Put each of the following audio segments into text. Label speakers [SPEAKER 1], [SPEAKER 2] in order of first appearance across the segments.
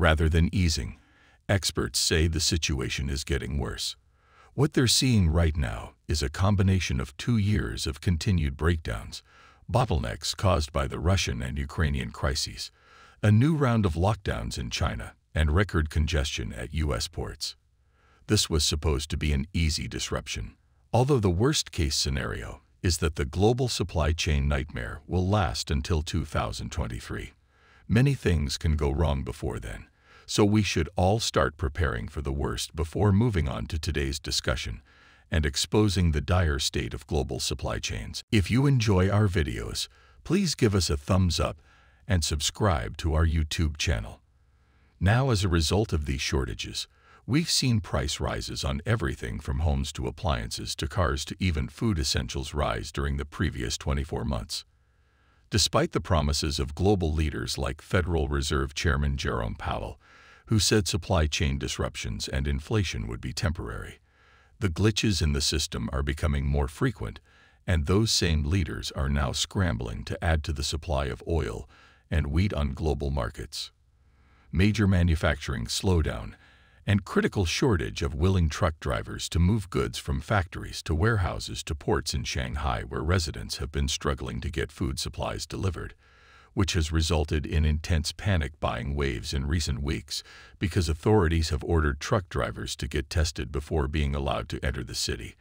[SPEAKER 1] rather than easing. Experts say the situation is getting worse. What they're seeing right now is a combination of two years of continued breakdowns, bottlenecks caused by the Russian and Ukrainian crises, a new round of lockdowns in China, and record congestion at U.S. ports. This was supposed to be an easy disruption, although the worst-case scenario is that the global supply chain nightmare will last until 2023. Many things can go wrong before then, so we should all start preparing for the worst before moving on to today's discussion and exposing the dire state of global supply chains. If you enjoy our videos, please give us a thumbs up and subscribe to our YouTube channel. Now, as a result of these shortages, we've seen price rises on everything from homes to appliances to cars to even food essentials rise during the previous 24 months. Despite the promises of global leaders like Federal Reserve Chairman Jerome Powell, who said supply chain disruptions and inflation would be temporary, the glitches in the system are becoming more frequent, and those same leaders are now scrambling to add to the supply of oil and wheat on global markets. Major manufacturing slowdown and critical shortage of willing truck drivers to move goods from factories to warehouses to ports in Shanghai where residents have been struggling to get food supplies delivered which has resulted in intense panic buying waves in recent weeks because authorities have ordered truck drivers to get tested before being allowed to enter the city,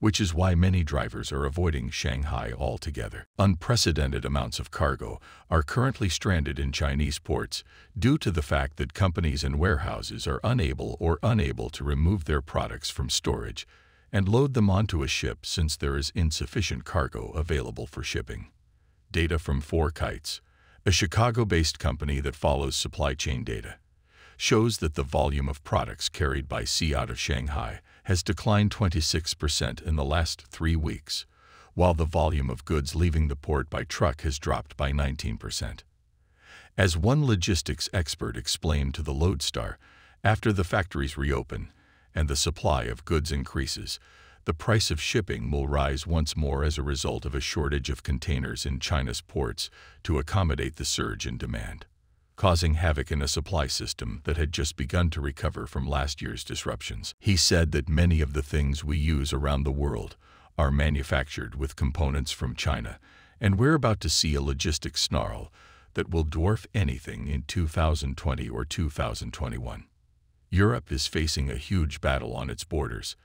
[SPEAKER 1] which is why many drivers are avoiding Shanghai altogether. Unprecedented amounts of cargo are currently stranded in Chinese ports due to the fact that companies and warehouses are unable or unable to remove their products from storage and load them onto a ship since there is insufficient cargo available for shipping. Data from FourKites, a Chicago-based company that follows supply chain data, shows that the volume of products carried by sea out of Shanghai has declined 26% in the last three weeks, while the volume of goods leaving the port by truck has dropped by 19%. As one logistics expert explained to the Loadstar, after the factories reopen and the supply of goods increases, the price of shipping will rise once more as a result of a shortage of containers in China's ports to accommodate the surge in demand, causing havoc in a supply system that had just begun to recover from last year's disruptions. He said that many of the things we use around the world are manufactured with components from China, and we're about to see a logistic snarl that will dwarf anything in 2020 or 2021. Europe is facing a huge battle on its borders,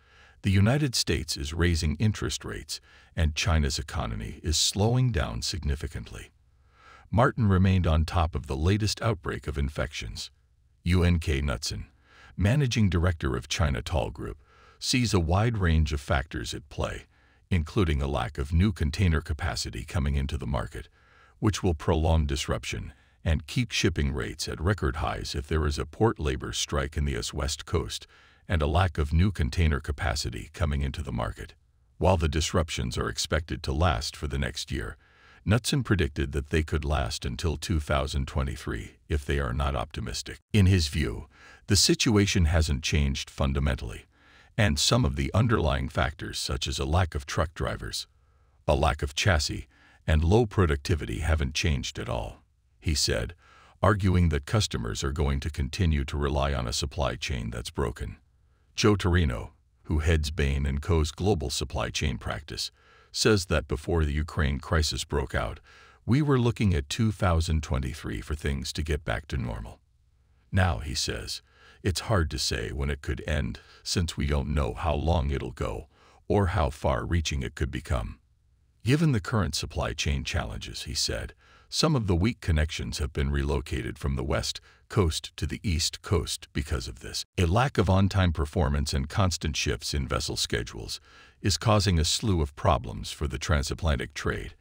[SPEAKER 1] the United States is raising interest rates, and China's economy is slowing down significantly. Martin remained on top of the latest outbreak of infections. UNK Knutson, managing director of China Tall Group, sees a wide range of factors at play, including a lack of new container capacity coming into the market, which will prolong disruption and keep shipping rates at record highs if there is a port labor strike in the US West Coast and a lack of new container capacity coming into the market. While the disruptions are expected to last for the next year, Knutson predicted that they could last until 2023 if they are not optimistic. In his view, the situation hasn't changed fundamentally, and some of the underlying factors such as a lack of truck drivers, a lack of chassis, and low productivity haven't changed at all, he said, arguing that customers are going to continue to rely on a supply chain that's broken. Joe Terino, who heads Bain & Co.'s global supply chain practice, says that before the Ukraine crisis broke out, we were looking at 2023 for things to get back to normal. Now, he says, it's hard to say when it could end since we don't know how long it'll go or how far-reaching it could become. Given the current supply chain challenges, he said, some of the weak connections have been relocated from the west coast to the east coast because of this. A lack of on-time performance and constant shifts in vessel schedules is causing a slew of problems for the transatlantic trade,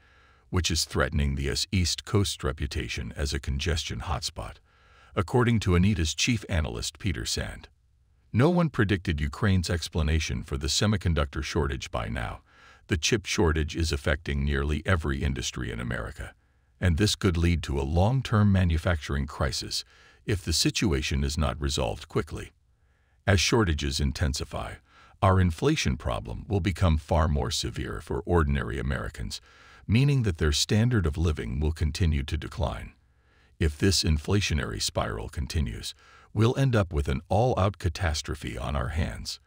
[SPEAKER 1] which is threatening the East Coast reputation as a congestion hotspot, according to Xeneta's chief analyst Peter Sand. No one predicted Ukraine's explanation for the semiconductor shortage by now. The chip shortage is affecting nearly every industry in America and this could lead to a long-term manufacturing crisis if the situation is not resolved quickly. As shortages intensify, our inflation problem will become far more severe for ordinary Americans, meaning that their standard of living will continue to decline. If this inflationary spiral continues, we'll end up with an all-out catastrophe on our hands.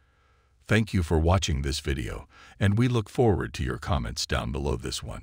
[SPEAKER 1] Thank you for watching this video, and we look forward to your comments down below this one.